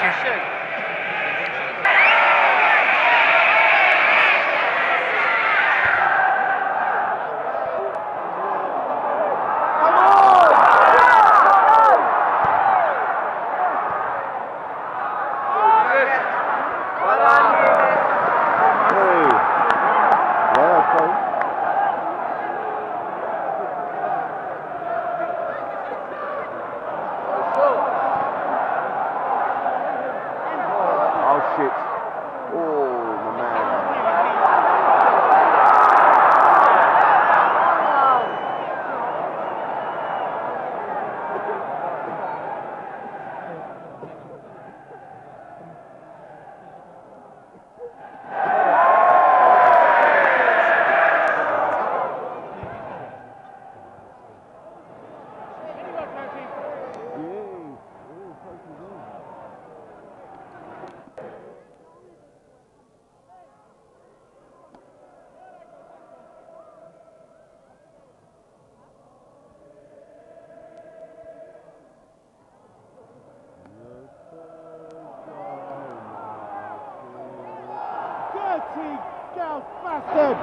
That's for sure. shit. Dirty girl bastard!